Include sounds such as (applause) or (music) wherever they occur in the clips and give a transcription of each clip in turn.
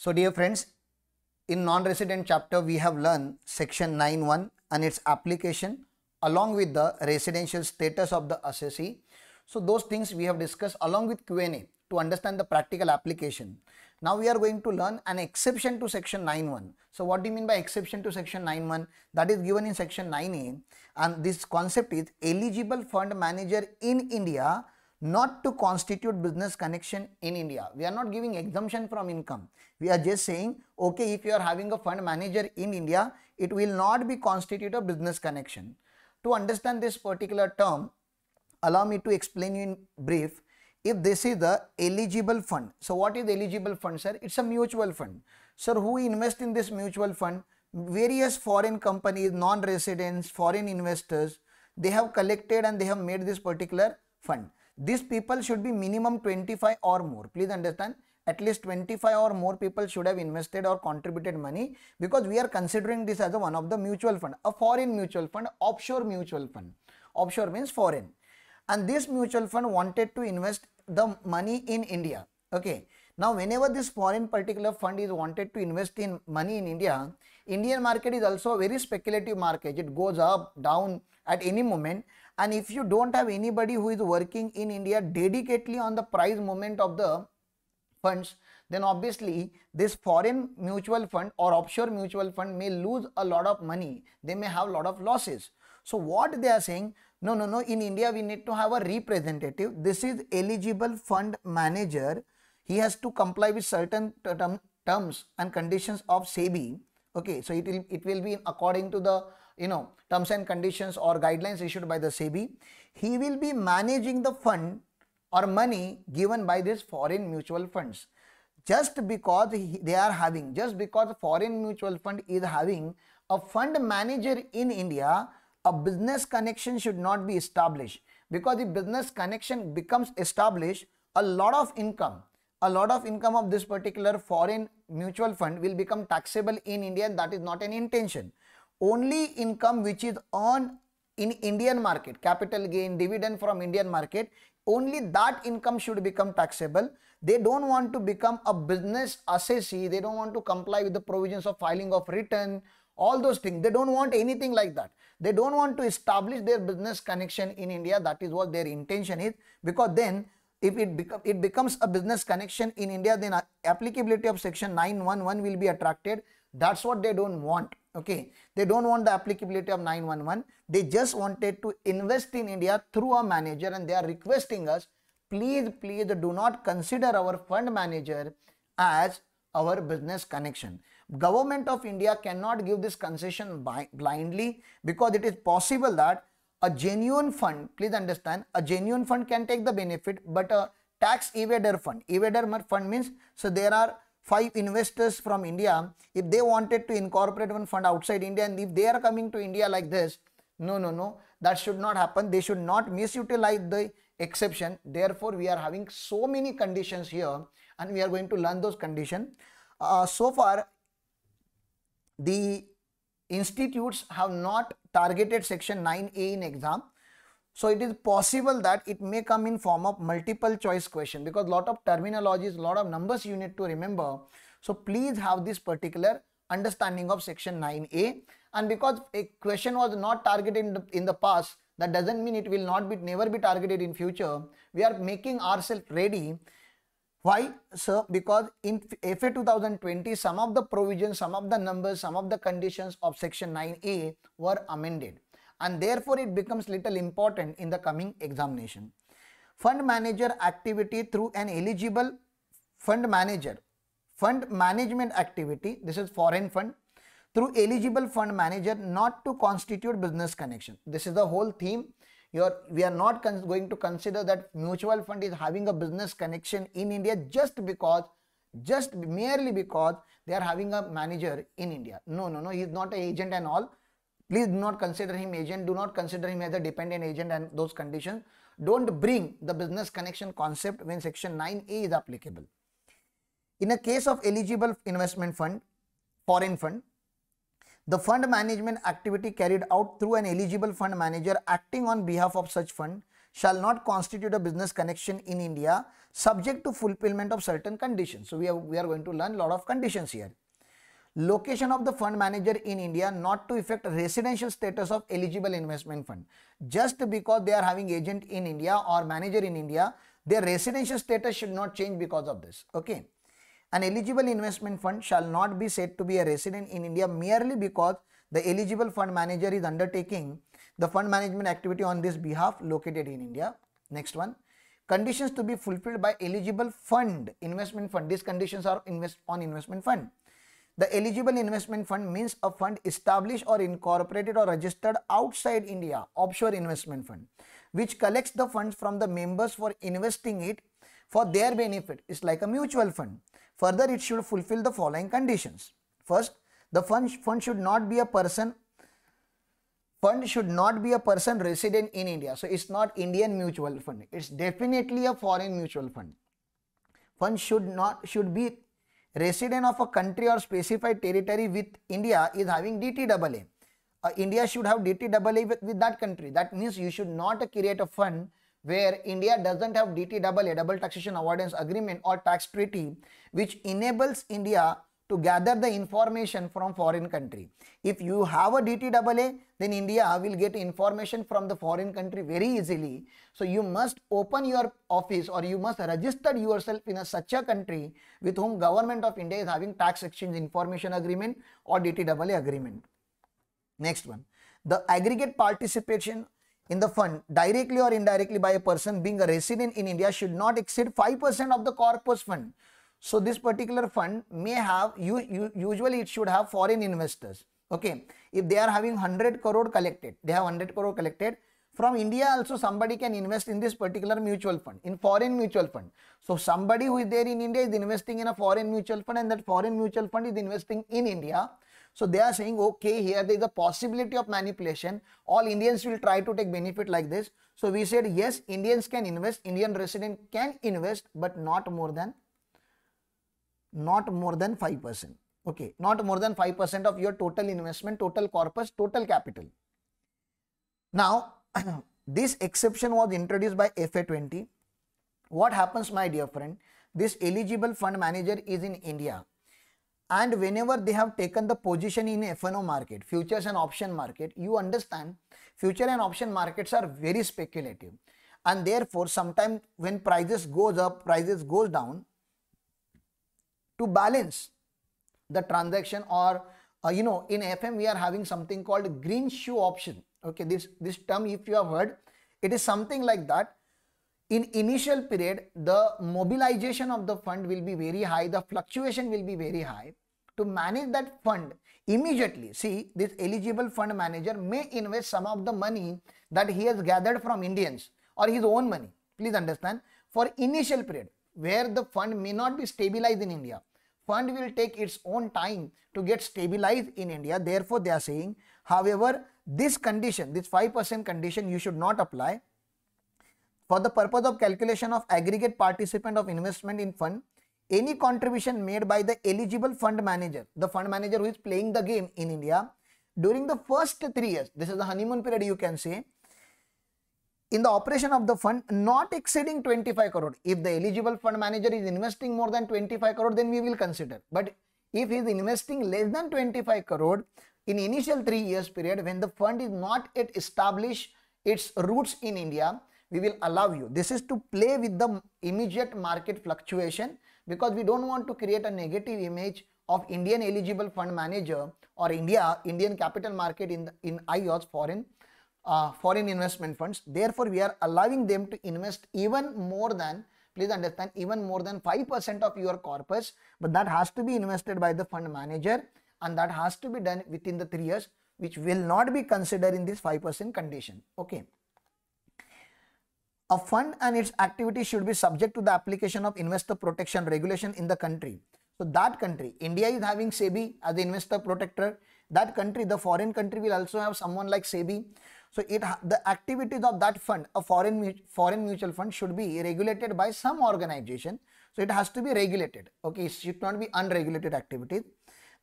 So dear friends, in non-resident chapter we have learned section 9.1 and its application along with the residential status of the assessee. So those things we have discussed along with Q&A to understand the practical application. Now we are going to learn an exception to section 9.1. So what do you mean by exception to section 9.1? That is given in section 9a and this concept is eligible fund manager in India not to constitute business connection in India. We are not giving exemption from income. We are just saying, okay, if you are having a fund manager in India, it will not be constitute a business connection. To understand this particular term, allow me to explain you in brief. If this is the eligible fund, so what is eligible fund, sir? It's a mutual fund. Sir, who invest in this mutual fund? Various foreign companies, non-residents, foreign investors, they have collected and they have made this particular fund these people should be minimum 25 or more. Please understand at least 25 or more people should have invested or contributed money because we are considering this as a one of the mutual fund a foreign mutual fund offshore mutual fund. Offshore means foreign. And this mutual fund wanted to invest the money in india. Okay. Now whenever this foreign particular fund is wanted to invest in money in india indian market is also a very speculative market. It goes up down at any moment and if you don't have anybody who is working in India dedicatedly on the price movement of the funds, then obviously this foreign mutual fund or offshore mutual fund may lose a lot of money. They may have a lot of losses. So what they are saying, no, no, no, in India we need to have a representative. This is eligible fund manager. He has to comply with certain terms and conditions of SEBI. Okay, so it will, it will be according to the you know terms and conditions or guidelines issued by the SEBI, he will be managing the fund or money given by these foreign mutual funds. Just because they are having, just because foreign mutual fund is having a fund manager in India, a business connection should not be established. Because the business connection becomes established, a lot of income, a lot of income of this particular foreign mutual fund will become taxable in India and that is not an intention only income which is earned in Indian market, capital gain, dividend from Indian market, only that income should become taxable. They don't want to become a business assessee. They don't want to comply with the provisions of filing of return, all those things. They don't want anything like that. They don't want to establish their business connection in India. That is what their intention is because then if it, it becomes a business connection in India, then applicability of section 911 will be attracted. That's what they don't want okay? They don't want the applicability of 911 they just wanted to invest in india through a manager and they are requesting us please please do not consider our fund manager as our business connection. Government of india cannot give this concession blindly because it is possible that a genuine fund please understand a genuine fund can take the benefit but a tax evader fund evader fund means so there are five investors from India, if they wanted to incorporate one fund outside India and if they are coming to India like this, no, no, no, that should not happen. They should not misutilize the exception. Therefore, we are having so many conditions here and we are going to learn those conditions. Uh, so far, the institutes have not targeted section 9a in exam so it is possible that it may come in form of multiple choice question because lot of terminologies, lot of numbers you need to remember. So please have this particular understanding of section 9a and because a question was not targeted in the, in the past that doesn't mean it will not be never be targeted in future. We are making ourselves ready. Why? Sir, because in FA 2020 some of the provisions, some of the numbers, some of the conditions of section 9a were amended and therefore it becomes little important in the coming examination. Fund manager activity through an eligible fund manager. Fund management activity, this is foreign fund, through eligible fund manager not to constitute business connection. This is the whole theme. You're, we are not going to consider that mutual fund is having a business connection in India just because, just merely because they are having a manager in India. No, no, no, he is not an agent and all Please do not consider him agent. Do not consider him as a dependent agent and those conditions. Don't bring the business connection concept when section 9a is applicable. In a case of eligible investment fund, foreign fund, the fund management activity carried out through an eligible fund manager acting on behalf of such fund shall not constitute a business connection in India subject to fulfillment of certain conditions. So we are, we are going to learn a lot of conditions here. Location of the fund manager in India not to affect residential status of eligible investment fund. Just because they are having agent in India or manager in India, their residential status should not change because of this. Okay. An eligible investment fund shall not be said to be a resident in India merely because the eligible fund manager is undertaking the fund management activity on this behalf located in India. Next one. Conditions to be fulfilled by eligible fund, investment fund. These conditions are invest on investment fund. The eligible investment fund means a fund established or incorporated or registered outside India, offshore investment fund, which collects the funds from the members for investing it for their benefit. It's like a mutual fund. Further, it should fulfill the following conditions. First, the fund, fund should not be a person fund should not be a person resident in India. So it's not Indian mutual fund. It's definitely a foreign mutual fund. Fund should not should be resident of a country or specified territory with India is having DTAA. Uh, India should have DTAA with, with that country. That means you should not create a fund where India doesn't have DTAA, double taxation avoidance agreement or tax treaty, which enables India to gather the information from foreign country. If you have a DTAA, then India will get information from the foreign country very easily. So you must open your office or you must register yourself in a such a country with whom government of India is having tax exchange information agreement or DTAA agreement. Next one, the aggregate participation in the fund directly or indirectly by a person being a resident in India should not exceed 5% of the corpus fund. So this particular fund may have, usually it should have foreign investors. Okay. If they are having 100 crore collected, they have 100 crore collected. From India also somebody can invest in this particular mutual fund, in foreign mutual fund. So somebody who is there in India is investing in a foreign mutual fund and that foreign mutual fund is investing in India. So they are saying, okay, here there is a possibility of manipulation. All Indians will try to take benefit like this. So we said, yes, Indians can invest, Indian resident can invest, but not more than not more than 5%. Okay, not more than 5% of your total investment, total corpus, total capital. Now, (clears throat) this exception was introduced by FA20. What happens, my dear friend? This eligible fund manager is in India. And whenever they have taken the position in FNO market, futures and option market, you understand future and option markets are very speculative. And therefore, sometimes when prices goes up, prices goes down, to balance the transaction or uh, you know in fm we are having something called green shoe option. Okay this this term if you have heard it is something like that. In initial period the mobilization of the fund will be very high the fluctuation will be very high. To manage that fund immediately see this eligible fund manager may invest some of the money that he has gathered from indians or his own money. Please understand for initial period where the fund may not be stabilized in india fund will take its own time to get stabilized in India. Therefore, they are saying, however, this condition, this 5% condition, you should not apply. For the purpose of calculation of aggregate participant of investment in fund, any contribution made by the eligible fund manager, the fund manager who is playing the game in India, during the first three years, this is the honeymoon period you can say, in the operation of the fund not exceeding 25 crore. If the eligible fund manager is investing more than 25 crore, then we will consider. But if he is investing less than 25 crore in initial three years period, when the fund is not yet established its roots in India, we will allow you. This is to play with the immediate market fluctuation because we don't want to create a negative image of Indian eligible fund manager or India, Indian capital market in, the, in IOS foreign uh, foreign investment funds. Therefore, we are allowing them to invest even more than, please understand, even more than 5% of your corpus, but that has to be invested by the fund manager and that has to be done within the three years, which will not be considered in this 5% condition. Okay. A fund and its activity should be subject to the application of investor protection regulation in the country. So that country, India is having SEBI as the investor protector. That country, the foreign country will also have someone like SEBI. So it the activities of that fund, a foreign foreign mutual fund, should be regulated by some organization. So it has to be regulated. Okay, it should not be unregulated activities.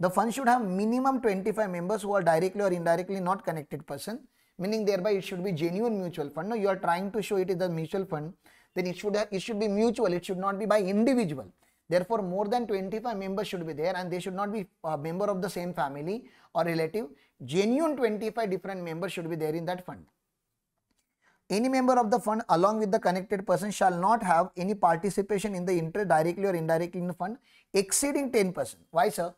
The fund should have minimum 25 members who are directly or indirectly not connected person. meaning thereby it should be genuine mutual fund. No, you are trying to show it is a mutual fund, then it should have, it should be mutual. It should not be by individual. Therefore, more than 25 members should be there and they should not be a member of the same family or relative. Genuine 25 different members should be there in that fund. Any member of the fund along with the connected person shall not have any participation in the interest directly or indirectly in the fund exceeding 10%. Why sir?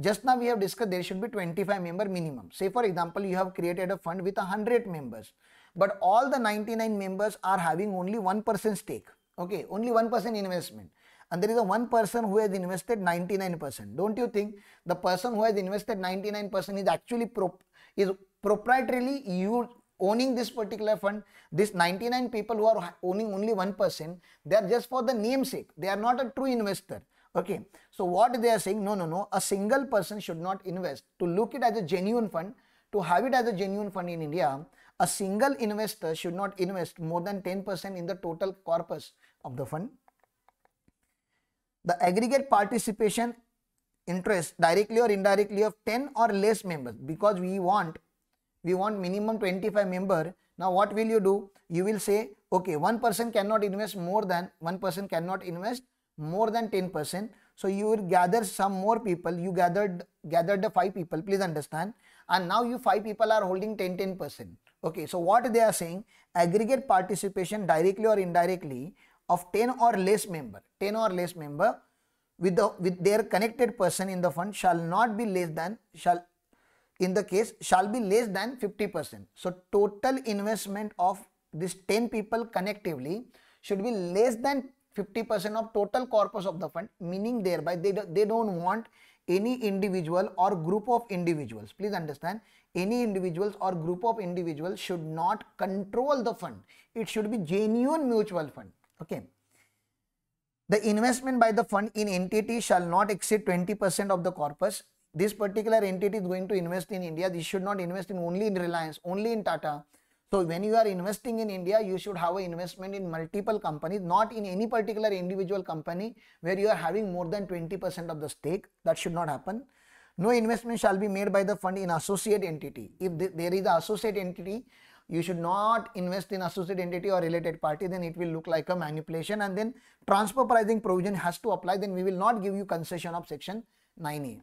Just now we have discussed there should be 25 member minimum. Say for example, you have created a fund with 100 members, but all the 99 members are having only 1% stake. Okay, only 1% investment. And there is a one person who has invested 99%. Don't you think the person who has invested 99% is actually pro is proprietarily you owning this particular fund? This 99 people who are owning only 1%, they are just for the namesake. They are not a true investor Okay. So what they are saying, no, no, no, a single person should not invest. To look it as a genuine fund, to have it as a genuine fund in India, a single investor should not invest more than 10% in the total corpus of the fund. The aggregate participation interest directly or indirectly of 10 or less members because we want we want minimum 25 member now what will you do you will say okay one person cannot invest more than one person cannot invest more than 10%. So you will gather some more people. You gathered gathered the five people. Please understand. And now you five people are holding 10 10%. Okay. So what they are saying aggregate participation directly or indirectly of 10 or less member 10 or less member with the with their connected person in the fund shall not be less than shall in the case shall be less than 50%. So total investment of this 10 people connectively should be less than 50% of total corpus of the fund meaning thereby they, do, they don't want any individual or group of individuals. Please understand any individuals or group of individuals should not control the fund. It should be genuine mutual fund okay the investment by the fund in entity shall not exceed 20% of the corpus this particular entity is going to invest in india this should not invest in only in reliance only in tata so when you are investing in India, you should have an investment in multiple companies, not in any particular individual company where you are having more than 20% of the stake. That should not happen. No investment shall be made by the fund in associate entity. If there is an associate entity, you should not invest in associate entity or related party, then it will look like a manipulation and then transfer pricing provision has to apply. Then we will not give you concession of section 9A.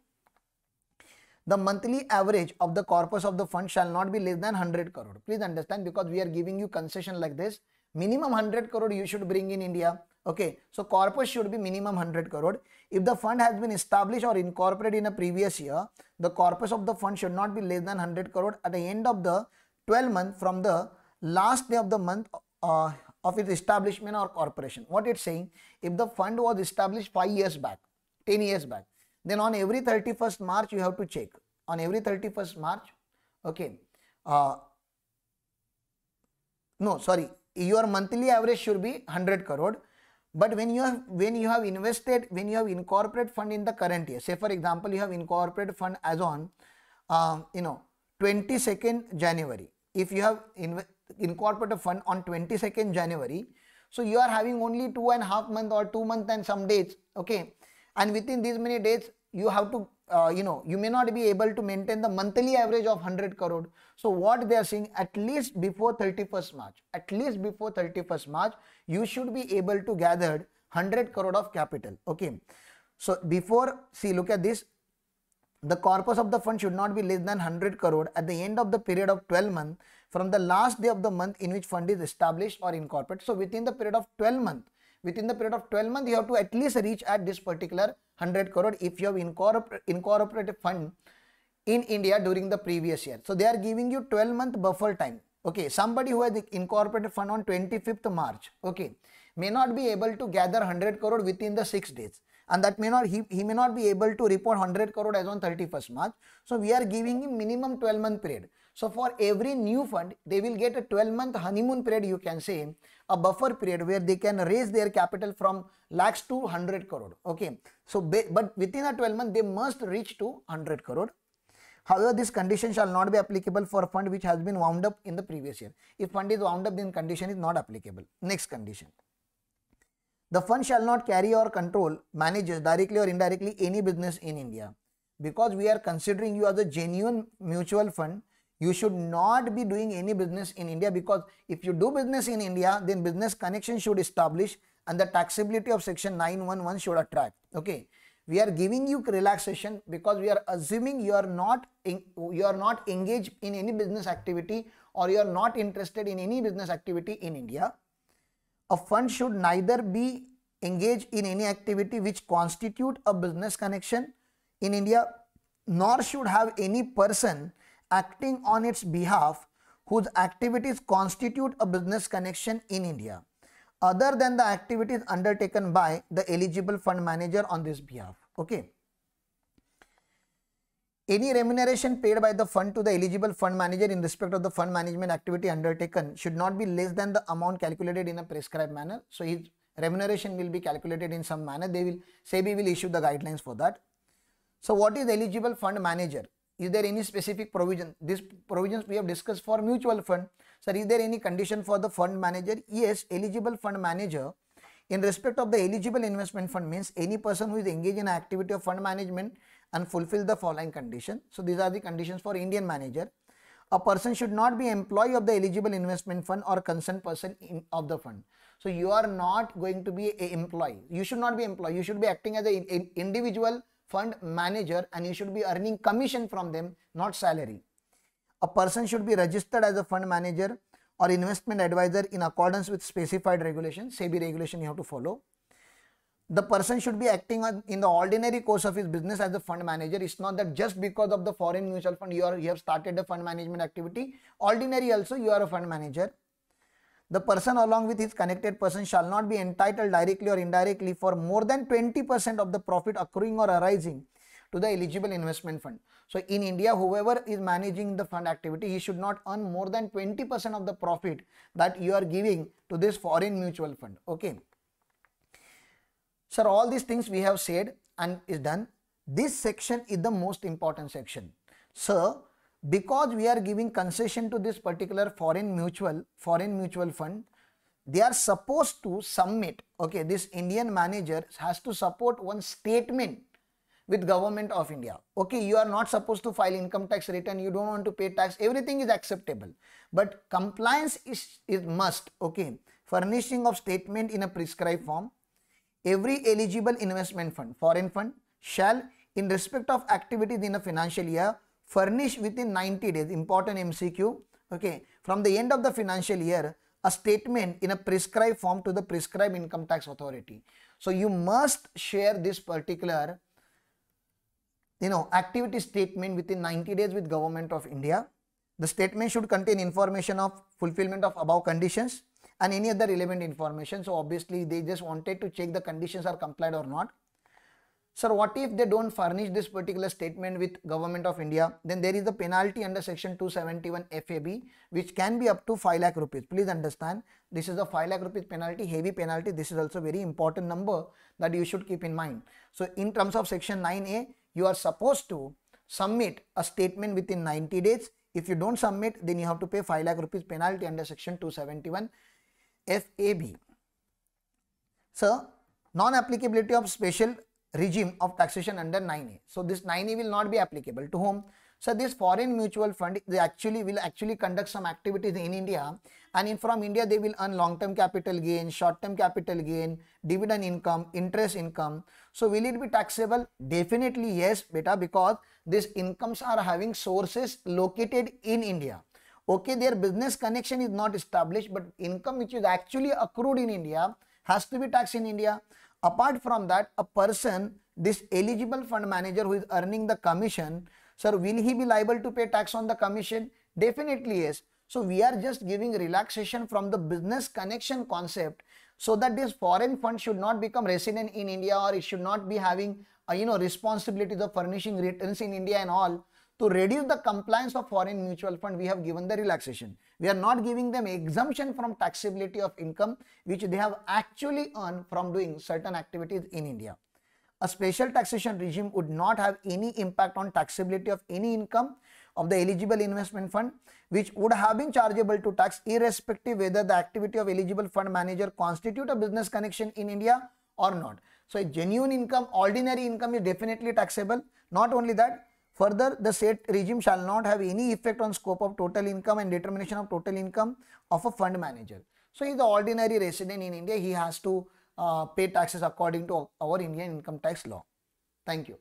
The monthly average of the corpus of the fund shall not be less than 100 crore. Please understand because we are giving you concession like this. Minimum 100 crore you should bring in India. Okay, so corpus should be minimum 100 crore. If the fund has been established or incorporated in a previous year, the corpus of the fund should not be less than 100 crore at the end of the 12 month from the last day of the month uh, of its establishment or corporation. What it's saying, if the fund was established 5 years back, 10 years back, then on every 31st March you have to check on every 31st March okay uh, no sorry your monthly average should be 100 crore but when you have when you have invested when you have incorporated fund in the current year say for example you have incorporated fund as on uh, you know 22nd January if you have incorporated a fund on 22nd January so you are having only two and a half month or two month and some days okay? And within these many days you have to uh, you know you may not be able to maintain the monthly average of 100 crore. So what they are saying at least before 31st march at least before 31st march you should be able to gather 100 crore of capital okay? So before see look at this the corpus of the fund should not be less than 100 crore at the end of the period of 12 months from the last day of the month in which fund is established or incorporated so within the period of 12 months within the period of 12 months you have to at least reach at this particular 100 crore if you have incorporate, incorporated fund in India during the previous year. So they are giving you 12 month buffer time. Okay, somebody who has incorporated fund on 25th March, okay, may not be able to gather 100 crore within the 6 days and that may not he, he may not be able to report 100 crore as on 31st March. So we are giving him minimum 12 month period. So for every new fund, they will get a 12 month honeymoon period, you can say, a buffer period where they can raise their capital from lakhs to 100 crore. Okay. So, but within a 12 month, they must reach to 100 crore. However, this condition shall not be applicable for fund which has been wound up in the previous year. If fund is wound up, then condition is not applicable. Next condition. The fund shall not carry or control, manages directly or indirectly any business in India. Because we are considering you as a genuine mutual fund, you should not be doing any business in India because if you do business in India, then business connection should establish and the taxability of section 911 should attract. Okay. We are giving you relaxation because we are assuming you are not you are not engaged in any business activity or you are not interested in any business activity in India. A fund should neither be engaged in any activity which constitute a business connection in India nor should have any person acting on its behalf whose activities constitute a business connection in India other than the activities undertaken by the eligible fund manager on this behalf. Okay. Any remuneration paid by the fund to the eligible fund manager in respect of the fund management activity undertaken should not be less than the amount calculated in a prescribed manner. So, his remuneration will be calculated in some manner. They will, SEBI will issue the guidelines for that. So, what is eligible fund manager? Is there any specific provision? These provisions we have discussed for mutual fund. Sir, is there any condition for the fund manager? Yes, eligible fund manager in respect of the eligible investment fund means any person who is engaged in activity of fund management and fulfill the following condition. So, these are the conditions for Indian manager. A person should not be employee of the eligible investment fund or concerned person in, of the fund. So, you are not going to be a employee. You should not be employee. You should be acting as an individual fund manager and you should be earning commission from them, not salary. A person should be registered as a fund manager or investment advisor in accordance with specified regulation, SEBI regulation you have to follow. The person should be acting in the ordinary course of his business as a fund manager. It's not that just because of the foreign mutual fund you, are, you have started a fund management activity. Ordinary also you are a fund manager. The person along with his connected person shall not be entitled directly or indirectly for more than 20% of the profit accruing or arising to the eligible investment fund. So in India, whoever is managing the fund activity, he should not earn more than 20% of the profit that you are giving to this foreign mutual fund. Okay. Sir, all these things we have said and is done. This section is the most important section. Sir, because we are giving concession to this particular foreign mutual foreign mutual fund they are supposed to submit okay this indian manager has to support one statement with government of india okay you are not supposed to file income tax return you don't want to pay tax everything is acceptable but compliance is is must okay furnishing of statement in a prescribed form every eligible investment fund foreign fund shall in respect of activities in a financial year furnish within 90 days important mcq okay from the end of the financial year a statement in a prescribed form to the prescribed income tax authority. So you must share this particular you know activity statement within 90 days with government of india. The statement should contain information of fulfillment of above conditions and any other relevant information so obviously they just wanted to check the conditions are complied or not Sir, what if they don't furnish this particular statement with Government of India? Then there is a penalty under section 271 FAB which can be up to 5 lakh rupees. Please understand this is a 5 lakh rupees penalty, heavy penalty. This is also very important number that you should keep in mind. So in terms of section 9A, you are supposed to submit a statement within 90 days. If you don't submit, then you have to pay 5 lakh rupees penalty under section 271 FAB. So non-applicability of special regime of taxation under 9A. So this 9A will not be applicable to whom? So this foreign mutual fund they actually will actually conduct some activities in India and in from India they will earn long term capital gain, short term capital gain, dividend income, interest income. So will it be taxable? Definitely yes beta because these incomes are having sources located in India. Okay their business connection is not established but income which is actually accrued in India has to be taxed in India. Apart from that, a person, this eligible fund manager who is earning the commission, sir, will he be liable to pay tax on the commission? Definitely yes. So we are just giving relaxation from the business connection concept so that this foreign fund should not become resident in India or it should not be having uh, you know responsibilities of furnishing returns in India and all to reduce the compliance of foreign mutual fund, we have given the relaxation. We are not giving them exemption from taxability of income which they have actually earned from doing certain activities in India. A special taxation regime would not have any impact on taxability of any income of the eligible investment fund which would have been chargeable to tax irrespective whether the activity of eligible fund manager constitute a business connection in India or not. So a genuine income, ordinary income is definitely taxable. Not only that, Further, the said regime shall not have any effect on scope of total income and determination of total income of a fund manager. So, he's the ordinary resident in India. He has to uh, pay taxes according to our Indian income tax law. Thank you.